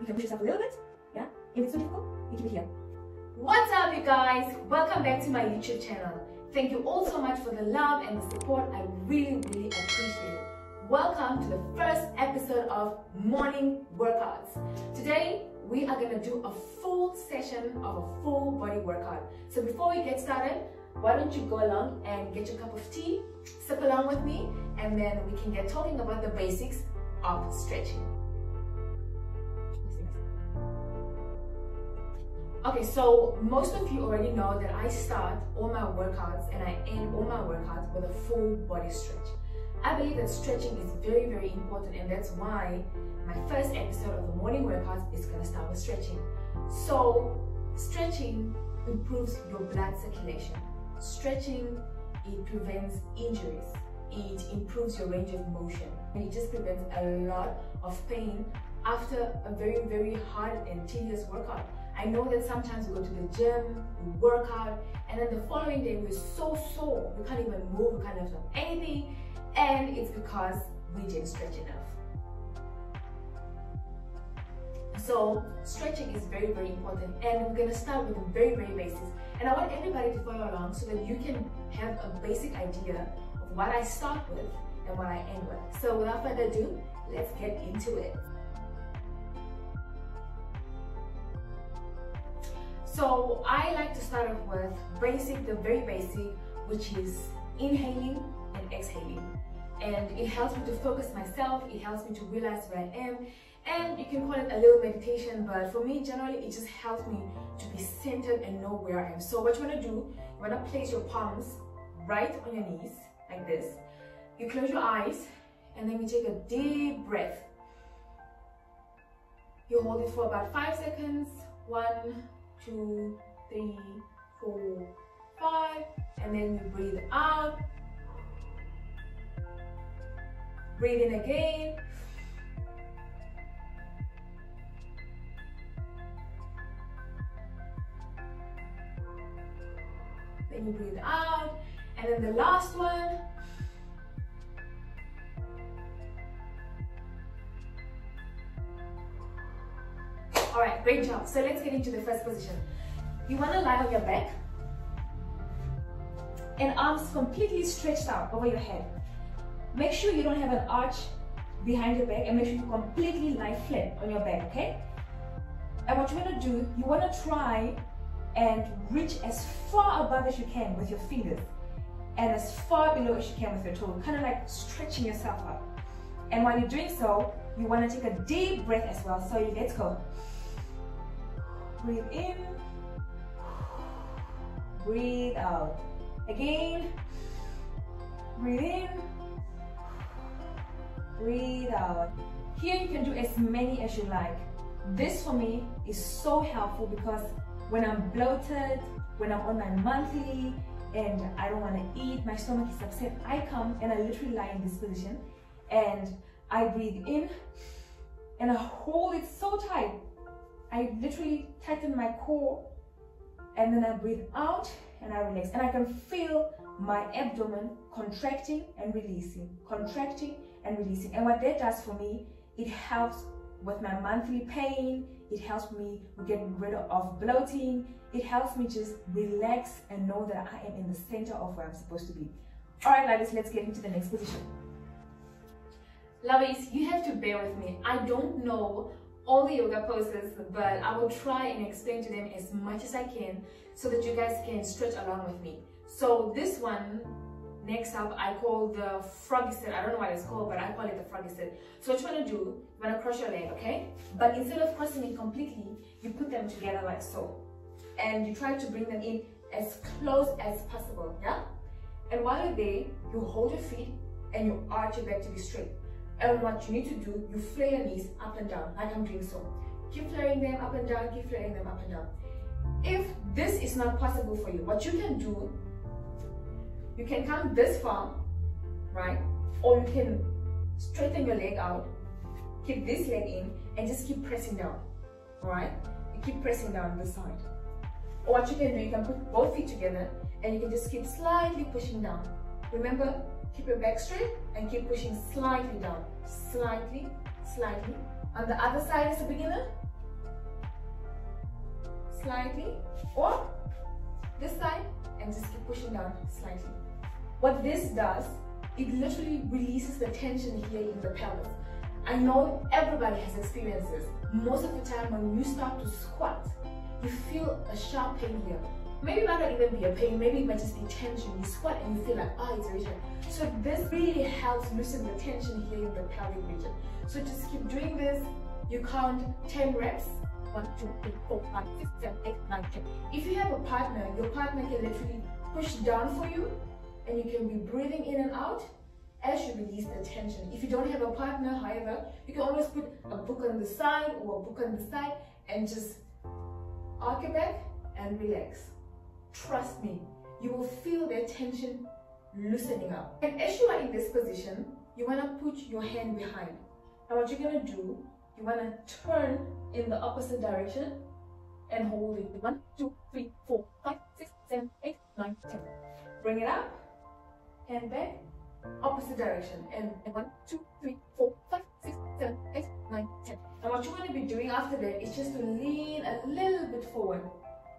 You can push yourself a little bit. Yeah. If it's too difficult, you keep it here. What's up you guys? Welcome back to my YouTube channel. Thank you all so much for the love and the support. I really, really appreciate it. Welcome to the first episode of Morning Workouts. Today, we are gonna do a full session of a full body workout. So before we get started, why don't you go along and get your cup of tea, sip along with me, and then we can get talking about the basics of stretching. Okay, so most of you already know that I start all my workouts and I end all my workouts with a full body stretch. I believe that stretching is very, very important and that's why my first episode of the morning workouts is gonna start with stretching. So, stretching improves your blood circulation. Stretching, it prevents injuries. It improves your range of motion. And it just prevents a lot of pain after a very, very hard and tedious workout. I know that sometimes we go to the gym, we work out, and then the following day we're so sore, we can't even move, we can't lift anything, and it's because we didn't stretch enough. So stretching is very, very important, and we're gonna start with the very, very basics. And I want everybody to follow along so that you can have a basic idea of what I start with and what I end with. So without further ado, let's get into it. So I like to start off with basic, the very basic, which is inhaling and exhaling. And it helps me to focus myself, it helps me to realize where I am, and you can call it a little meditation, but for me, generally, it just helps me to be centered and know where I am. So what you wanna do, you wanna place your palms right on your knees, like this. You close your eyes, and then you take a deep breath. You hold it for about five seconds. One, two, three, four, five, and then you breathe out. Breathe in again. Then you breathe out. And then the last one. Great job. So let's get into the first position. You want to lie on your back and arms completely stretched out over your head. Make sure you don't have an arch behind your back and make sure you completely lie flat on your back, okay? And what you want to do, you want to try and reach as far above as you can with your fingers and as far below as you can with your toes, kind of like stretching yourself up. And while you're doing so, you want to take a deep breath as well. So you let's go. Breathe in. Breathe out. Again. Breathe in. Breathe out. Here you can do as many as you like. This for me is so helpful because when I'm bloated, when I'm on my monthly and I don't want to eat, my stomach is upset, I come and I literally lie in this position and I breathe in and I hold it so tight I literally tighten my core and then I breathe out and I relax. And I can feel my abdomen contracting and releasing, contracting and releasing. And what that does for me, it helps with my monthly pain. It helps me get rid of bloating. It helps me just relax and know that I am in the center of where I'm supposed to be. All right, ladies, let's get into the next position. Lovies, you have to bear with me. I don't know all the yoga poses, but I will try and explain to them as much as I can so that you guys can stretch along with me. So this one, next up, I call the froggy sit. I don't know what it's called, but I call it the froggy sit. So what you want to do, you want to cross your leg, okay? But instead of crossing it completely, you put them together like so. And you try to bring them in as close as possible, yeah? And while you're there, you hold your feet and you arch your back to be straight. And what you need to do, you flare your knees up and down, like I'm doing so. Keep flaring them up and down, keep flaring them up and down. If this is not possible for you, what you can do, you can come this far, right? Or you can straighten your leg out, keep this leg in, and just keep pressing down, all right? You keep pressing down this side. Or what you can do, you can put both feet together, and you can just keep slightly pushing down. Remember, Keep your back straight and keep pushing slightly down. Slightly, slightly. On the other side as a beginner, slightly, or this side and just keep pushing down slightly. What this does, it literally releases the tension here in the pelvis. I know everybody has experiences. Most of the time when you start to squat, you feel a sharp pain here. Maybe it might not even be a pain, maybe it might just be tension. You squat and you feel like, oh, it's irritating. So this really helps loosen the tension here in the pelvic region. So just keep doing this. You count 10 reps. 1, 2, 3, 4, 5, 6, 7, 8, 9, 10. If you have a partner, your partner can literally push down for you and you can be breathing in and out as you release the tension. If you don't have a partner, however, you can always put a book on the side or a book on the side and just arc your back and relax. Trust me, you will feel the tension loosening up. And as you are in this position, you want to put your hand behind. Now what you're going to do, you want to turn in the opposite direction and hold it. One, two, three, four, five, six, seven, eight, nine, ten. Bring it up, hand back, opposite direction. And, and one, two, three, four, five, six, seven, eight, nine, ten. And what you want to be doing after that is just to lean a little bit forward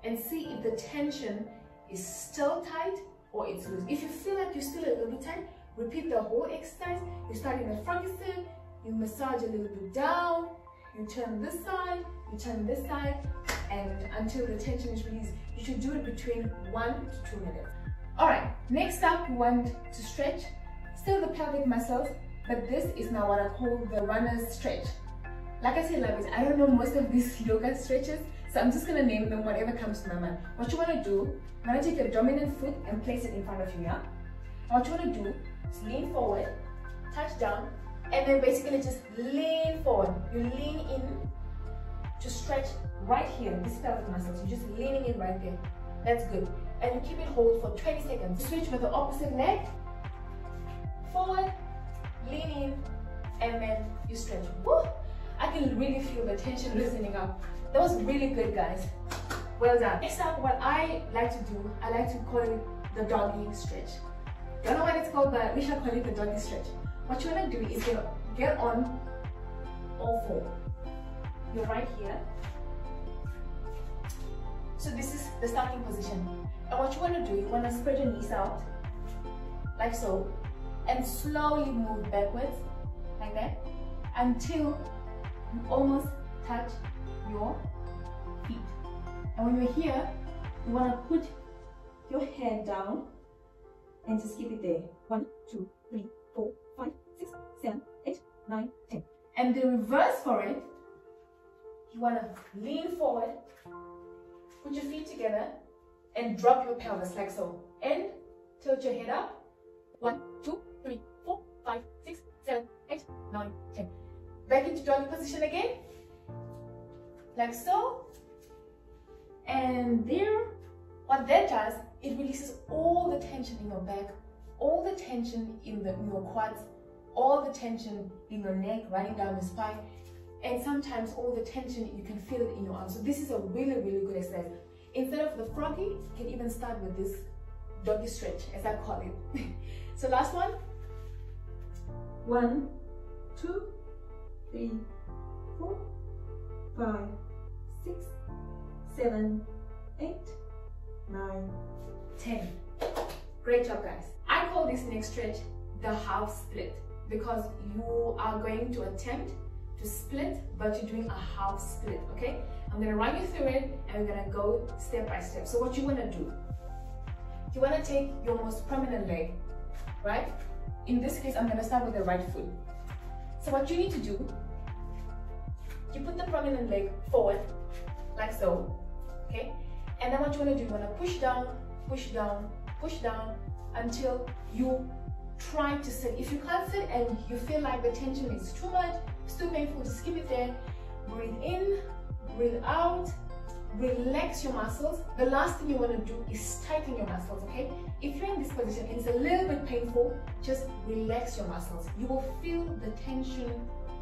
and see if the tension is still tight or it's loose. If you feel like you're still a little bit tight, repeat the whole exercise. You start in the front sit, you massage a little bit down, you turn this side, you turn this side, and until the tension is released. You should do it between one to two minutes. All right, next up, we want to stretch. Still the pelvic muscles, but this is now what I call the runner's stretch. Like I said, ladies, I don't know most of these yoga stretches, so I'm just gonna name them whatever comes to my mind. What you wanna do, you wanna take your dominant foot and place it in front of you, yeah? what you wanna do is lean forward, touch down, and then basically just lean forward. You lean in to stretch right here, this pelvic muscles. You're just leaning in right there. That's good. And you keep it hold for 20 seconds. Switch with the opposite leg. Forward, lean in, and then you stretch. Woo! I can really feel the tension loosening up. That was really good, guys. Well done. Next up, what I like to do, I like to call it the doggy stretch. Don't know what it's called, but we shall call it the doggy stretch. What you want to do is get, get on all four. You're right here. So this is the starting position. And what you want to do, you want to spread your knees out, like so, and slowly move backwards, like that, until you almost touch your feet. And when you're here, you want to put your hand down and just keep it there. One, two, three, four, five, six, seven, eight, nine, ten. And the reverse for it, you want to lean forward, put your feet together, and drop your pelvis like so. And tilt your head up. One, two, three, four, five, six, seven, eight, nine, ten. Back into doggy position again. Like so. And there, what that does, it releases all the tension in your back, all the tension in, the, in your quads, all the tension in your neck, running down the spine, and sometimes all the tension, you can feel it in your arms. So this is a really, really good exercise. Instead of the froggy, you can even start with this doggy stretch, as I call it. so last one. One, two, three, four, five, six, seven, eight, nine, ten. Great job, guys. I call this next stretch the half split because you are going to attempt to split, but you're doing a half split, okay? I'm gonna run you through it and we're gonna go step by step. So what you wanna do, you wanna take your most prominent leg, right? In this case, I'm gonna start with the right foot. So what you need to do, you put the prominent leg forward, like so, okay? And then what you wanna do, you wanna push down, push down, push down until you try to sit. If you can't sit and you feel like the tension is too much, it's too painful, just keep it there. Breathe in, breathe out, relax your muscles. The last thing you want to do is tighten your muscles, okay? If you're in this position and it's a little bit painful, just relax your muscles. You will feel the tension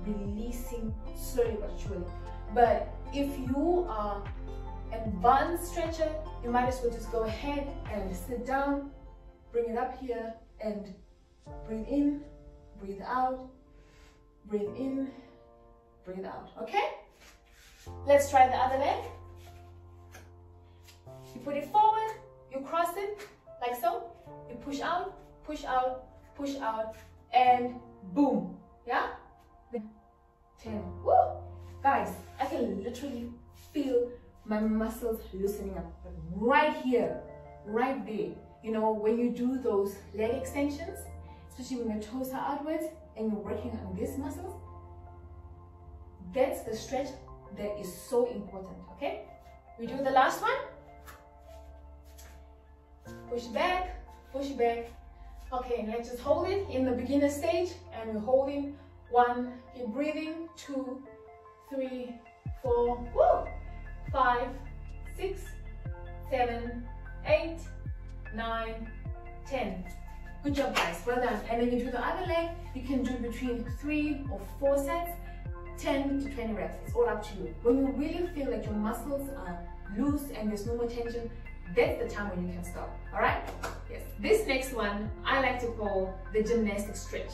releasing slowly but surely. But if you are advanced stretcher, you might as well just go ahead and sit down, bring it up here and breathe in, breathe out, breathe in, breathe out, okay? Let's try the other leg. You put it forward, you cross it like so. You push out, push out, push out, and boom. Yeah? 10. Woo! Guys, literally feel my muscles loosening up right here, right there. You know, when you do those leg extensions, especially when your toes are outwards and you're working on these muscles, that's the stretch that is so important, okay? We do the last one. Push back, push back. Okay, let's just hold it in the beginner stage and we're holding one, keep breathing, two, three, four, woo, five, six, seven, eight, nine, ten. Good job guys, well done. And then you do the other leg, you can do between three or four sets, 10 to 20 reps, it's all up to you. When you really feel like your muscles are loose and there's no more tension, that's the time when you can stop, all right? Yes, this next one, I like to call the gymnastic stretch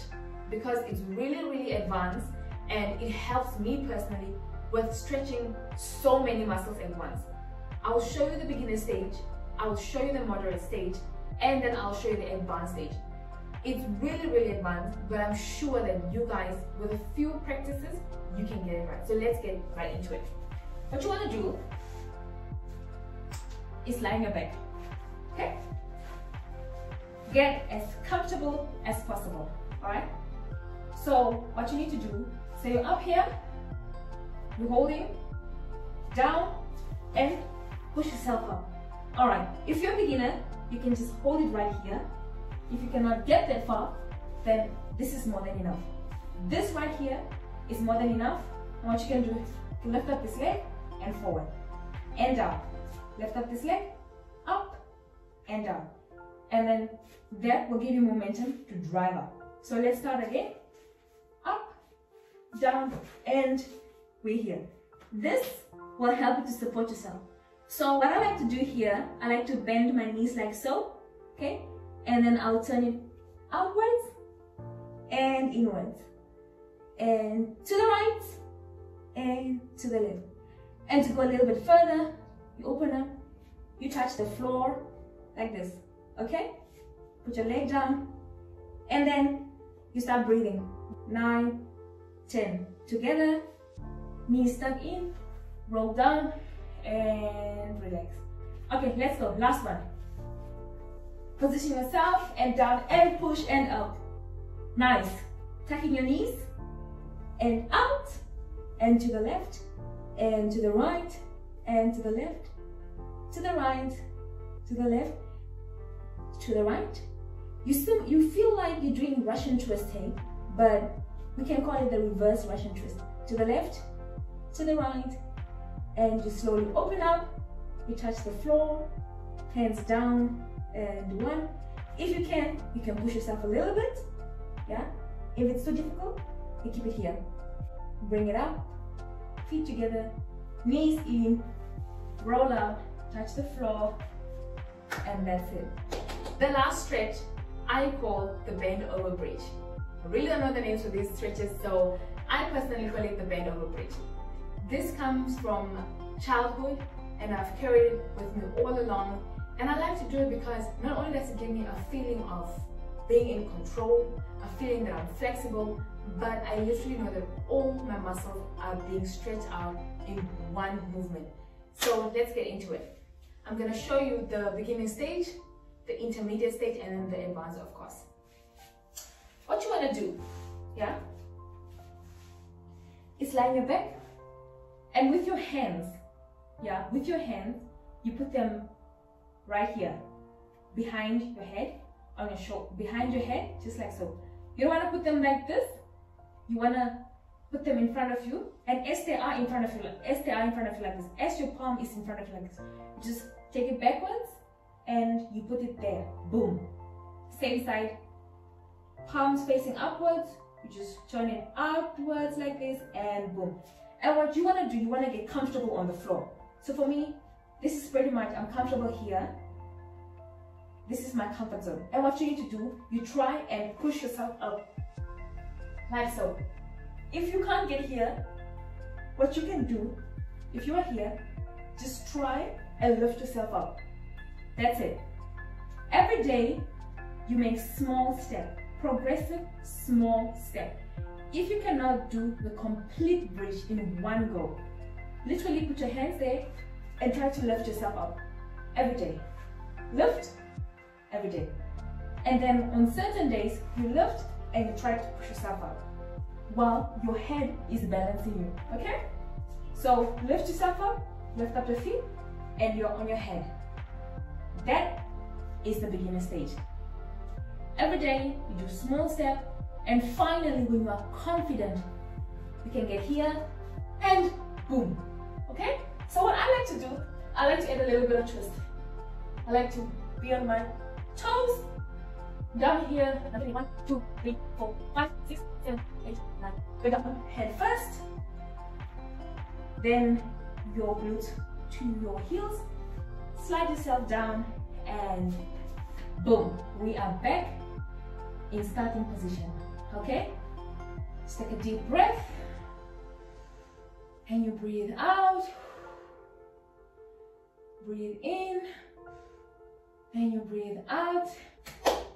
because it's really, really advanced and it helps me personally with stretching so many muscles at once. I'll show you the beginner stage, I'll show you the moderate stage, and then I'll show you the advanced stage. It's really, really advanced, but I'm sure that you guys, with a few practices, you can get it right. So let's get right into it. What you want to do is lie on your back, okay? Get as comfortable as possible, all right? So what you need to do, so you're up here, you're holding down and push yourself up. All right, if you're a beginner, you can just hold it right here. If you cannot get that far, then this is more than enough. This right here is more than enough. And what you can do is lift up this leg and forward and down. Lift up this leg, up and down. And then that will give you momentum to drive up. So let's start again. Up, down, and we're here. This will help you to support yourself. So what I like to do here, I like to bend my knees like so, okay? And then I'll turn it outwards and inwards. And to the right and to the left. And to go a little bit further, you open up, you touch the floor like this, okay? Put your leg down, and then you start breathing. Nine, ten. Together, knees stuck in, roll down, and relax. Okay, let's go. Last one. Position yourself and down and push and up. Nice. Tucking your knees and out and to the left and to the right and to the left to the right to the left to the right. You still you feel like you're doing Russian twist, hey? But we can call it the reverse Russian twist. To the left, to the right, and you slowly open up, you touch the floor, hands down, and one. If you can, you can push yourself a little bit, yeah? If it's too difficult, you keep it here. Bring it up, feet together, knees in, roll out, touch the floor, and that's it. The last stretch I call the bend over bridge. I really don't know the names for these stretches, so I personally call it the bend over bridge. This comes from childhood and I've carried it with me all along. And I like to do it because not only does it give me a feeling of being in control, a feeling that I'm flexible, but I literally know that all my muscles are being stretched out in one movement. So let's get into it. I'm gonna show you the beginning stage, the intermediate stage, and then the advanced, of course. What you wanna do, yeah, is lying your back, and with your hands, yeah, with your hands, you put them right here, behind your head, on your shoulder, behind your head, just like so. You don't want to put them like this. You want to put them in front of you, and as they are in front of you, as they are in front of you like this, as your palm is in front of you like this, just take it backwards, and you put it there. Boom. Same side. Palms facing upwards. You just turn it outwards like this, and boom. And what you want to do, you want to get comfortable on the floor. So for me, this is pretty much, I'm comfortable here. This is my comfort zone. And what you need to do, you try and push yourself up. Like so. If you can't get here, what you can do, if you are here, just try and lift yourself up. That's it. Every day, you make small step, progressive small step. If you cannot do the complete bridge in one go, literally put your hands there and try to lift yourself up every day. Lift every day. And then on certain days, you lift and you try to push yourself up while your head is balancing you, okay? So lift yourself up, lift up your feet, and you're on your head. That is the beginner stage. Every day, you do small step, and finally, when you are confident, you can get here, and boom, okay? So what I like to do, I like to add a little bit of twist. I like to be on my toes, down here, one, two, three, four, five, six, seven, eight, nine. Bring up head first, then your glutes to your heels, slide yourself down, and boom, we are back in starting position, okay? Just take a deep breath, and you breathe out, breathe in, and you breathe out.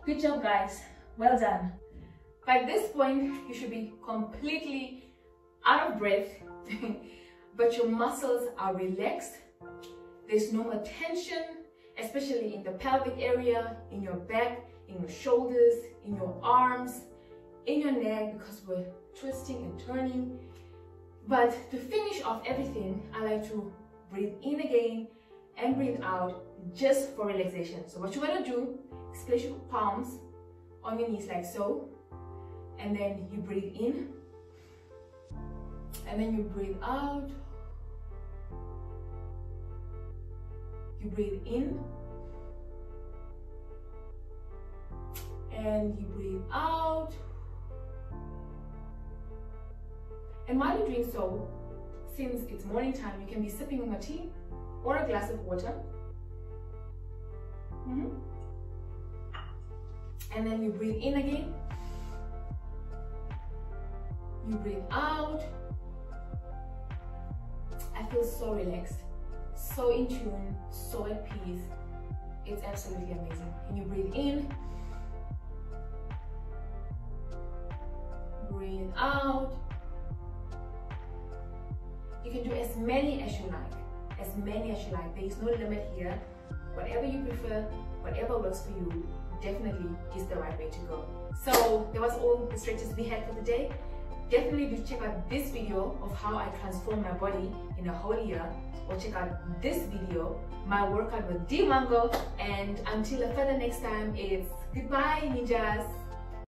Good job, guys. Well done. By this point, you should be completely out of breath, but your muscles are relaxed. There's no more tension, especially in the pelvic area, in your back, in your shoulders, in your arms, in your neck, because we're twisting and turning. But to finish off everything, I like to breathe in again and breathe out just for relaxation. So what you want to do is place your palms on your knees like so. And then you breathe in. And then you breathe out. You breathe in. And you breathe out. And while you're doing so, since it's morning time, you can be sipping on a tea or a glass of water. Mm -hmm. And then you breathe in again. You breathe out. I feel so relaxed, so in tune, so at peace. It's absolutely amazing. And you breathe in. Breathe out. You can do as many as you like as many as you like. There is no limit here. Whatever you prefer, whatever works for you, definitely is the right way to go. So that was all the stretches we had for the day. Definitely do check out this video of how I transform my body in a whole year or check out this video, my workout with D Mango. And until a further next time, it's goodbye ninjas.